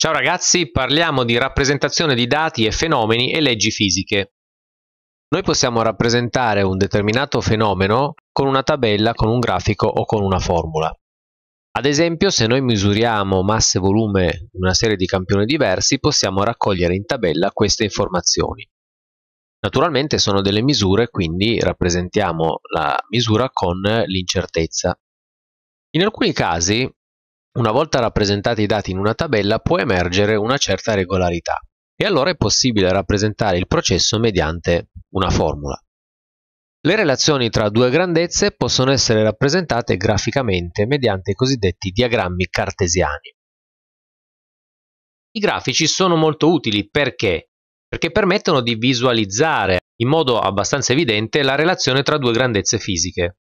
Ciao ragazzi, parliamo di rappresentazione di dati e fenomeni e leggi fisiche. Noi possiamo rappresentare un determinato fenomeno con una tabella, con un grafico o con una formula. Ad esempio, se noi misuriamo massa e volume in una serie di campioni diversi, possiamo raccogliere in tabella queste informazioni. Naturalmente sono delle misure, quindi rappresentiamo la misura con l'incertezza. In alcuni casi una volta rappresentati i dati in una tabella può emergere una certa regolarità e allora è possibile rappresentare il processo mediante una formula. Le relazioni tra due grandezze possono essere rappresentate graficamente mediante i cosiddetti diagrammi cartesiani. I grafici sono molto utili perché? Perché permettono di visualizzare in modo abbastanza evidente la relazione tra due grandezze fisiche.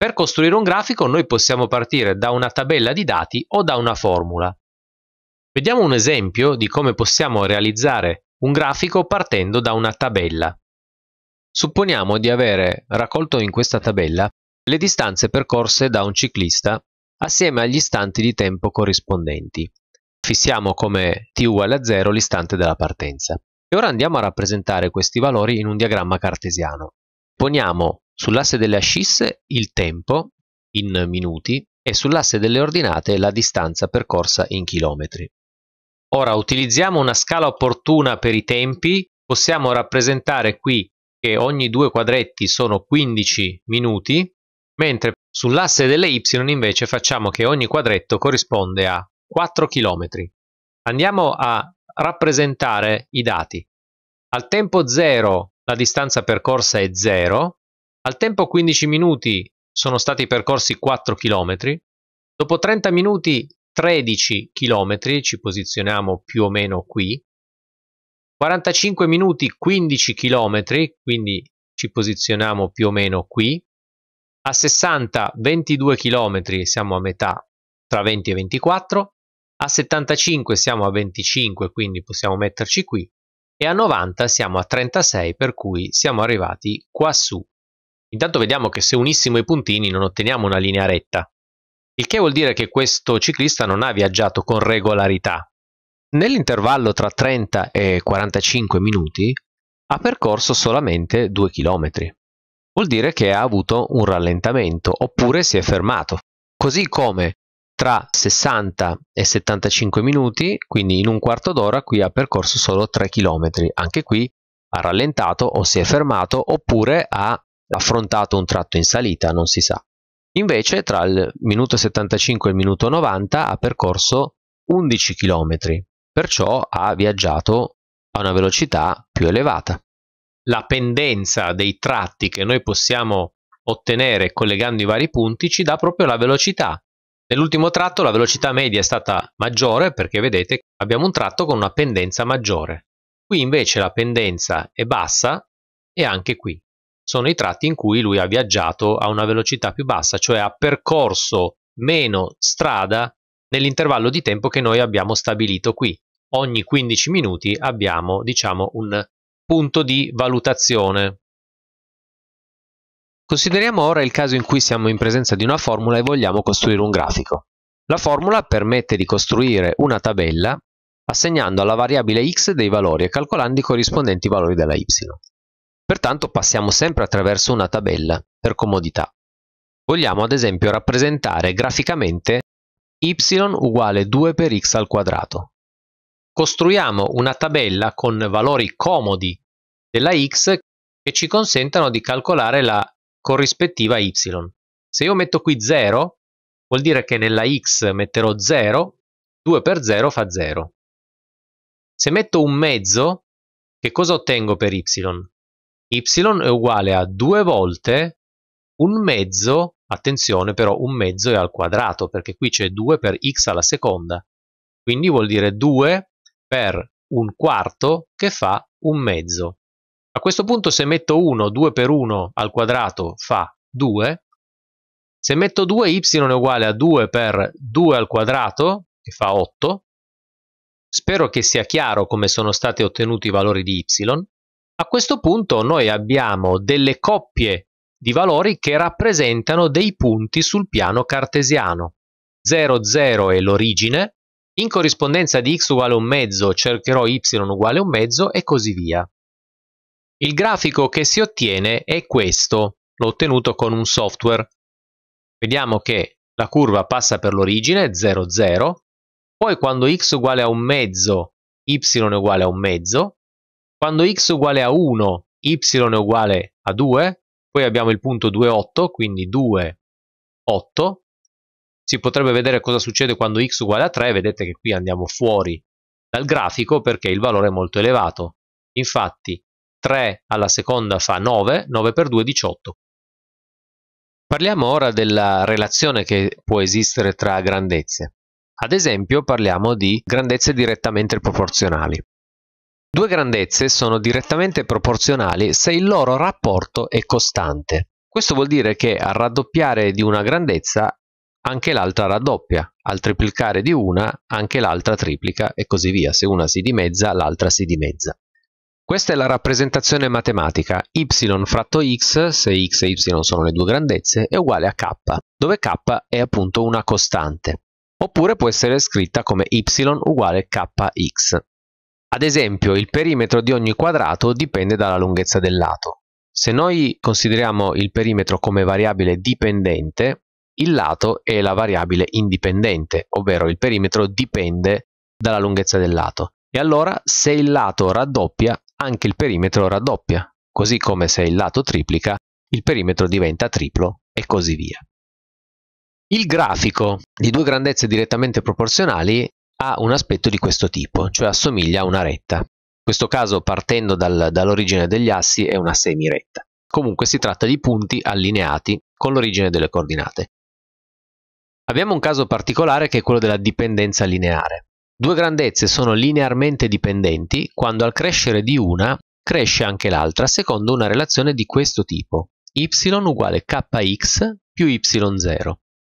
Per costruire un grafico noi possiamo partire da una tabella di dati o da una formula. Vediamo un esempio di come possiamo realizzare un grafico partendo da una tabella. Supponiamo di avere raccolto in questa tabella le distanze percorse da un ciclista assieme agli istanti di tempo corrispondenti. Fissiamo come t uguale a 0 l'istante della partenza. E ora andiamo a rappresentare questi valori in un diagramma cartesiano. Poniamo sull'asse delle ascisse il tempo in minuti e sull'asse delle ordinate la distanza percorsa in chilometri. Ora utilizziamo una scala opportuna per i tempi, possiamo rappresentare qui che ogni due quadretti sono 15 minuti, mentre sull'asse delle y invece facciamo che ogni quadretto corrisponde a 4 km. Andiamo a rappresentare i dati. Al tempo 0 la distanza percorsa è 0, al tempo 15 minuti sono stati percorsi 4 km, dopo 30 minuti 13 km, ci posizioniamo più o meno qui, 45 minuti 15 km, quindi ci posizioniamo più o meno qui, a 60 22 km siamo a metà tra 20 e 24, a 75 siamo a 25 quindi possiamo metterci qui. E a 90 siamo a 36 per cui siamo arrivati qua su Intanto vediamo che se unissimo i puntini non otteniamo una linea retta, il che vuol dire che questo ciclista non ha viaggiato con regolarità. Nell'intervallo tra 30 e 45 minuti ha percorso solamente 2 km. Vuol dire che ha avuto un rallentamento oppure si è fermato. Così come tra 60 e 75 minuti, quindi in un quarto d'ora, qui ha percorso solo 3 km. Anche qui ha rallentato o si è fermato oppure ha affrontato un tratto in salita, non si sa. Invece tra il minuto 75 e il minuto 90 ha percorso 11 km, perciò ha viaggiato a una velocità più elevata. La pendenza dei tratti che noi possiamo ottenere collegando i vari punti ci dà proprio la velocità. Nell'ultimo tratto la velocità media è stata maggiore perché vedete abbiamo un tratto con una pendenza maggiore. Qui invece la pendenza è bassa e anche qui sono i tratti in cui lui ha viaggiato a una velocità più bassa, cioè ha percorso meno strada nell'intervallo di tempo che noi abbiamo stabilito qui. Ogni 15 minuti abbiamo, diciamo, un punto di valutazione. Consideriamo ora il caso in cui siamo in presenza di una formula e vogliamo costruire un grafico. La formula permette di costruire una tabella assegnando alla variabile x dei valori e calcolando i corrispondenti valori della y. Pertanto passiamo sempre attraverso una tabella, per comodità. Vogliamo ad esempio rappresentare graficamente y uguale 2 per x al quadrato. Costruiamo una tabella con valori comodi della x che ci consentano di calcolare la corrispettiva y. Se io metto qui 0, vuol dire che nella x metterò 0, 2 per 0 fa 0. Se metto un mezzo, che cosa ottengo per y? Y è uguale a due volte un mezzo, attenzione però un mezzo è al quadrato perché qui c'è 2 per x alla seconda, quindi vuol dire 2 per un quarto che fa un mezzo. A questo punto se metto 1, 2 per 1 al quadrato fa 2, se metto 2 y è uguale a 2 per 2 al quadrato, che fa 8, spero che sia chiaro come sono stati ottenuti i valori di y, a questo punto noi abbiamo delle coppie di valori che rappresentano dei punti sul piano cartesiano. 0, 0 è l'origine, In corrispondenza di x uguale un mezzo cercherò y uguale un mezzo e così via. Il grafico che si ottiene è questo, l'ho ottenuto con un software. Vediamo che la curva passa per l'origine, 0, 0, poi quando x uguale a un mezzo, y uguale a un mezzo, quando x uguale a 1, y è uguale a 2, poi abbiamo il punto 2, 8, quindi 2, 8. Si potrebbe vedere cosa succede quando x uguale a 3, vedete che qui andiamo fuori dal grafico perché il valore è molto elevato. Infatti 3 alla seconda fa 9, 9 per 2 18. Parliamo ora della relazione che può esistere tra grandezze. Ad esempio parliamo di grandezze direttamente proporzionali. Due grandezze sono direttamente proporzionali se il loro rapporto è costante. Questo vuol dire che a raddoppiare di una grandezza anche l'altra raddoppia, al triplicare di una anche l'altra triplica e così via. Se una si dimezza, l'altra si dimezza. Questa è la rappresentazione matematica. y fratto x, se x e y sono le due grandezze, è uguale a k, dove k è appunto una costante. Oppure può essere scritta come y uguale kx. Ad esempio, il perimetro di ogni quadrato dipende dalla lunghezza del lato. Se noi consideriamo il perimetro come variabile dipendente, il lato è la variabile indipendente, ovvero il perimetro dipende dalla lunghezza del lato. E allora, se il lato raddoppia, anche il perimetro raddoppia, così come se il lato triplica, il perimetro diventa triplo e così via. Il grafico di due grandezze direttamente proporzionali ha un aspetto di questo tipo, cioè assomiglia a una retta. In questo caso partendo dal, dall'origine degli assi è una semiretta. Comunque si tratta di punti allineati con l'origine delle coordinate. Abbiamo un caso particolare che è quello della dipendenza lineare. Due grandezze sono linearmente dipendenti quando al crescere di una cresce anche l'altra secondo una relazione di questo tipo y uguale kx più y0.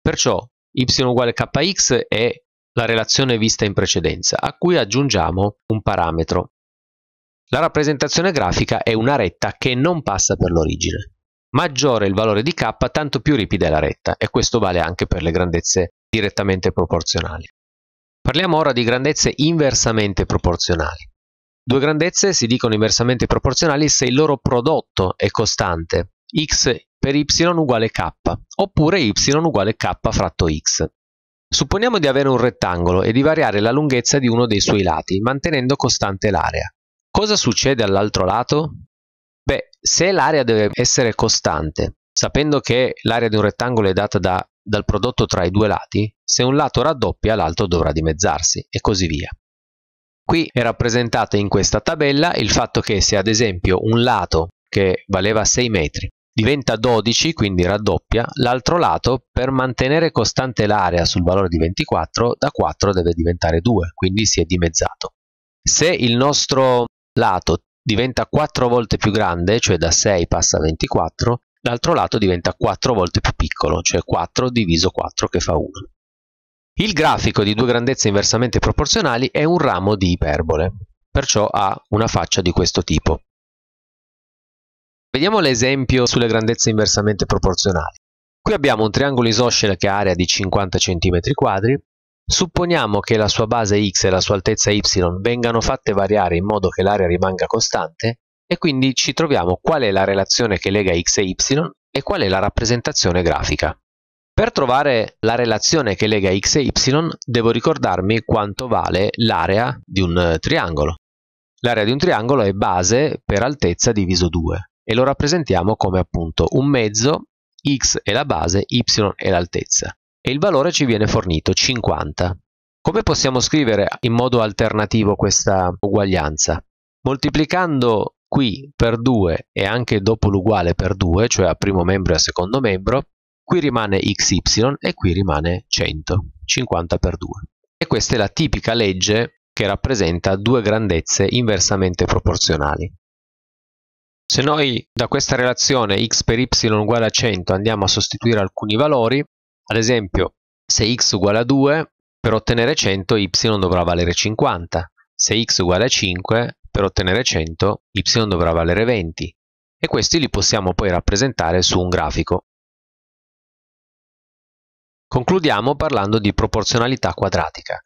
Perciò y uguale kx è la relazione vista in precedenza, a cui aggiungiamo un parametro. La rappresentazione grafica è una retta che non passa per l'origine. Maggiore il valore di k, tanto più ripide la retta, e questo vale anche per le grandezze direttamente proporzionali. Parliamo ora di grandezze inversamente proporzionali. Due grandezze si dicono inversamente proporzionali se il loro prodotto è costante, x per y uguale k, oppure y uguale k fratto x. Supponiamo di avere un rettangolo e di variare la lunghezza di uno dei suoi lati, mantenendo costante l'area. Cosa succede all'altro lato? Beh, se l'area deve essere costante, sapendo che l'area di un rettangolo è data da dal prodotto tra i due lati, se un lato raddoppia l'altro dovrà dimezzarsi e così via. Qui è rappresentato in questa tabella il fatto che se ad esempio un lato che valeva 6 metri diventa 12, quindi raddoppia, l'altro lato per mantenere costante l'area sul valore di 24 da 4 deve diventare 2, quindi si è dimezzato. Se il nostro lato diventa 4 volte più grande, cioè da 6 passa a 24, l'altro lato diventa 4 volte più piccolo, cioè 4 diviso 4 che fa 1. Il grafico di due grandezze inversamente proporzionali è un ramo di iperbole, perciò ha una faccia di questo tipo. Vediamo l'esempio sulle grandezze inversamente proporzionali. Qui abbiamo un triangolo isoscele che ha area di 50 cm2. Supponiamo che la sua base x e la sua altezza y vengano fatte variare in modo che l'area rimanga costante e quindi ci troviamo qual è la relazione che lega x e y e qual è la rappresentazione grafica. Per trovare la relazione che lega x e y devo ricordarmi quanto vale l'area di un triangolo. L'area di un triangolo è base per altezza diviso 2 e lo rappresentiamo come appunto un mezzo, x è la base, y è l'altezza e il valore ci viene fornito 50. Come possiamo scrivere in modo alternativo questa uguaglianza? Moltiplicando qui per 2 e anche dopo l'uguale per 2, cioè a primo membro e a secondo membro, qui rimane xy e qui rimane 100, 50 per 2. E questa è la tipica legge che rappresenta due grandezze inversamente proporzionali. Se noi da questa relazione x per y uguale a 100 andiamo a sostituire alcuni valori, ad esempio se x uguale a 2, per ottenere 100 y dovrà valere 50, se x uguale a 5 per ottenere 100 y dovrà valere 20 e questi li possiamo poi rappresentare su un grafico. Concludiamo parlando di proporzionalità quadratica.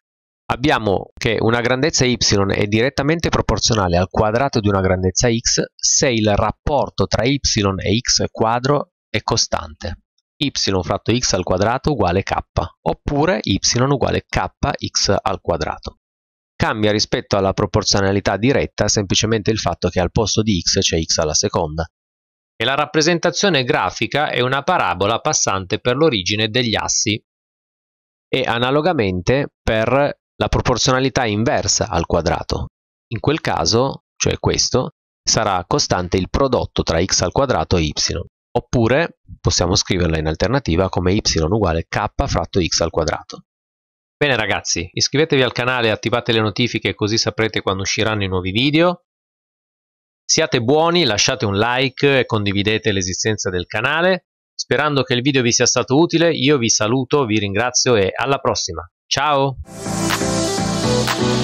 Abbiamo che una grandezza y è direttamente proporzionale al quadrato di una grandezza x se il rapporto tra y e x quadro è costante. y fratto x al quadrato uguale k, oppure y uguale kx al quadrato. Cambia rispetto alla proporzionalità diretta semplicemente il fatto che al posto di x c'è x alla seconda. E la rappresentazione grafica è una parabola passante per l'origine degli assi e analogamente per la proporzionalità inversa al quadrato. In quel caso, cioè questo, sarà costante il prodotto tra x al quadrato e y. Oppure possiamo scriverla in alternativa come y uguale k fratto x al quadrato. Bene ragazzi, iscrivetevi al canale e attivate le notifiche così saprete quando usciranno i nuovi video. Siate buoni, lasciate un like e condividete l'esistenza del canale. Sperando che il video vi sia stato utile, io vi saluto, vi ringrazio e alla prossima. Ciao! Thank you.